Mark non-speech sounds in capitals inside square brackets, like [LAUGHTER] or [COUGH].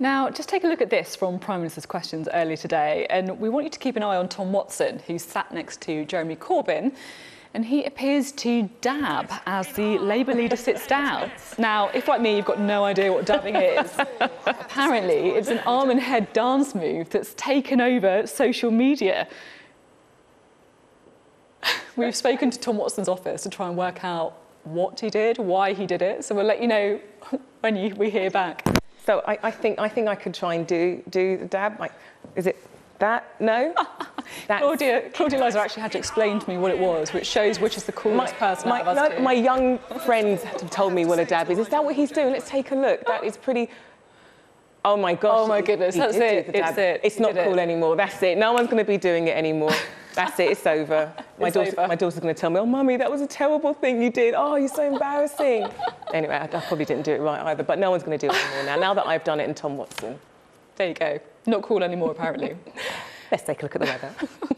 Now, just take a look at this from Prime Minister's questions earlier today, and we want you to keep an eye on Tom Watson, who sat next to Jeremy Corbyn, and he appears to dab as the Labour leader sits down. Now, if like me, you've got no idea what dabbing is, apparently it's an arm and head dance move that's taken over social media. We've spoken to Tom Watson's office to try and work out what he did, why he did it, so we'll let you know when you, we hear back. So I, I, think I think I could try and do do the dab. Like, is it that? No. [LAUGHS] Claudia, Claudia Liza actually had to explain to me what it was, which shows which is the coolest my, person my, out of us no, my young friends have told me what a dab is. Is that what he's doing? Let's take a look. That is pretty. Oh my gosh. Oh my goodness, he that's it, it's it, It's not did it. cool anymore. That's it. No one's going to be doing it anymore. That's it. It's over. [LAUGHS] My It's daughter, over. my daughter's going to tell me, "Oh, mummy, that was a terrible thing you did. Oh, you're so embarrassing." Anyway, I, I probably didn't do it right either. But no one's going to do it anymore now. Now that I've done it in Tom Watson, There you go. Not cool anymore, apparently. [LAUGHS] let's take a look at the weather. [LAUGHS]